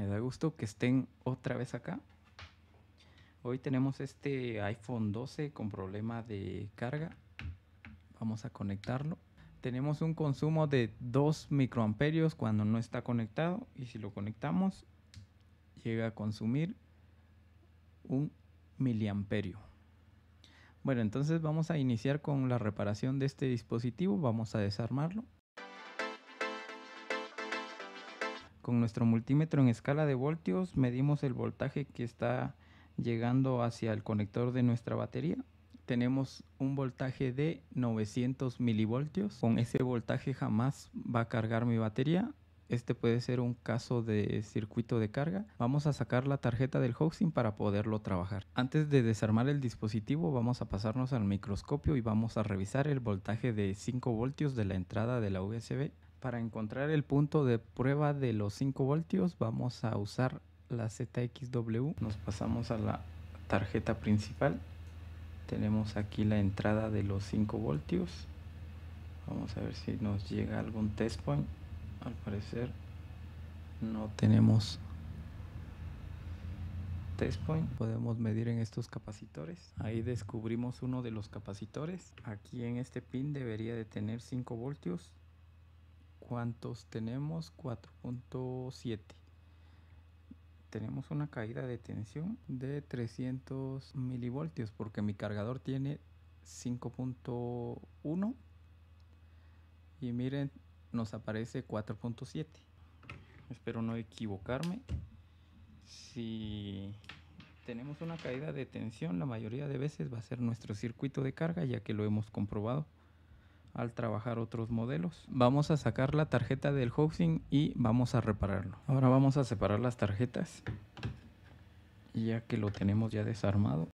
Me da gusto que estén otra vez acá. Hoy tenemos este iPhone 12 con problema de carga. Vamos a conectarlo. Tenemos un consumo de 2 microamperios cuando no está conectado y si lo conectamos llega a consumir un miliamperio. Bueno, entonces vamos a iniciar con la reparación de este dispositivo. Vamos a desarmarlo. Con nuestro multímetro en escala de voltios medimos el voltaje que está llegando hacia el conector de nuestra batería. Tenemos un voltaje de 900 milivoltios. Con ese voltaje jamás va a cargar mi batería. Este puede ser un caso de circuito de carga. Vamos a sacar la tarjeta del housing para poderlo trabajar. Antes de desarmar el dispositivo vamos a pasarnos al microscopio y vamos a revisar el voltaje de 5 voltios de la entrada de la USB. Para encontrar el punto de prueba de los 5 voltios vamos a usar la ZXW. Nos pasamos a la tarjeta principal. Tenemos aquí la entrada de los 5 voltios. Vamos a ver si nos llega algún test point al parecer no tenemos test point podemos medir en estos capacitores ahí descubrimos uno de los capacitores aquí en este pin debería de tener 5 voltios cuántos tenemos 4.7 tenemos una caída de tensión de 300 milivoltios porque mi cargador tiene 5.1 y miren nos aparece 4.7 espero no equivocarme. Si tenemos una caída de tensión la mayoría de veces va a ser nuestro circuito de carga ya que lo hemos comprobado al trabajar otros modelos vamos a sacar la tarjeta del housing y vamos a repararlo ahora vamos a separar las tarjetas ya que lo tenemos ya desarmado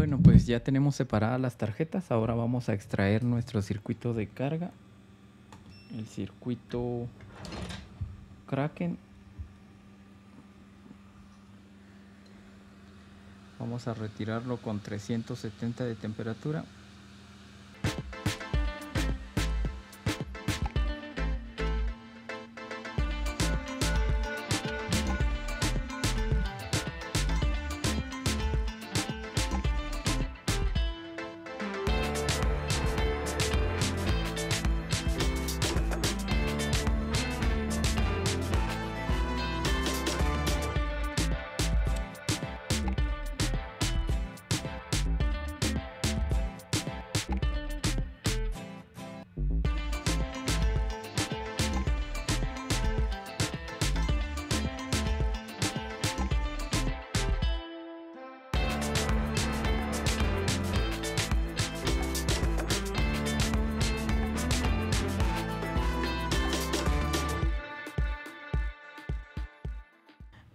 Bueno, pues ya tenemos separadas las tarjetas. Ahora vamos a extraer nuestro circuito de carga. El circuito Kraken. Vamos a retirarlo con 370 de temperatura.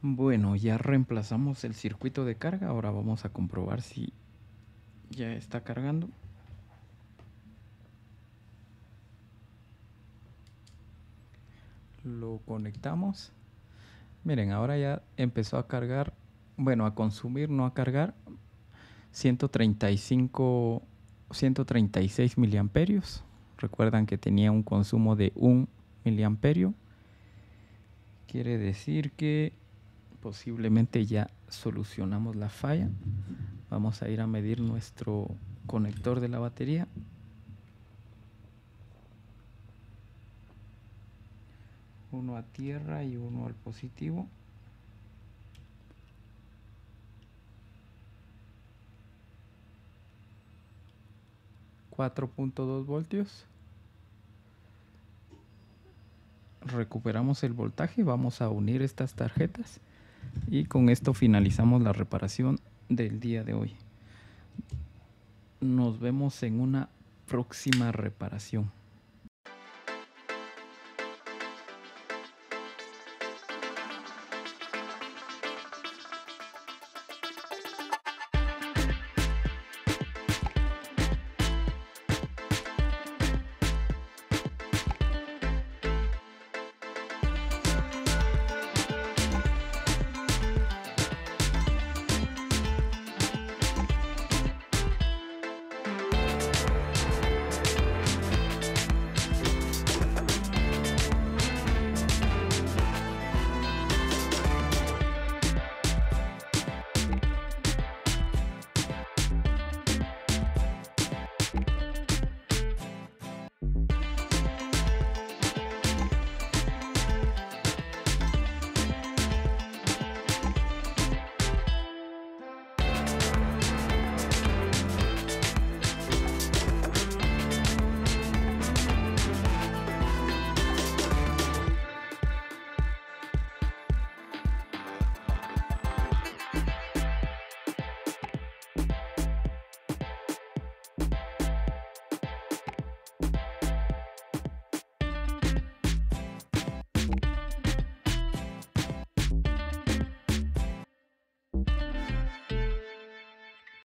Bueno, ya reemplazamos el circuito de carga. Ahora vamos a comprobar si ya está cargando. Lo conectamos. Miren, ahora ya empezó a cargar, bueno, a consumir, no a cargar, 135, 136 miliamperios. Recuerdan que tenía un consumo de 1 miliamperio. Quiere decir que posiblemente ya solucionamos la falla. Vamos a ir a medir nuestro conector de la batería. Uno a tierra y uno al positivo. $4.2 voltios recuperamos el voltaje vamos a unir estas tarjetas y con esto finalizamos la reparación del día de hoy. Nos vemos en una próxima reparación.